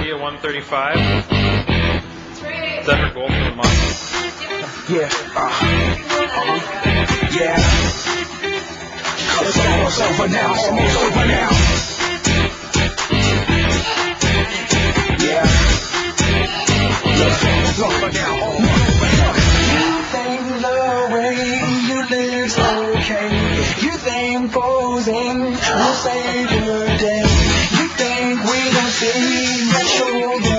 130 and 135. Separate goal for the month. Yeah. Uh, yeah. Cause it's almost over now. Almost over now. Yeah. Almost over now. You think the way you live's okay. You think posing will save your day. You think we don't see show you.